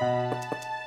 Música